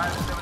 Five, seven,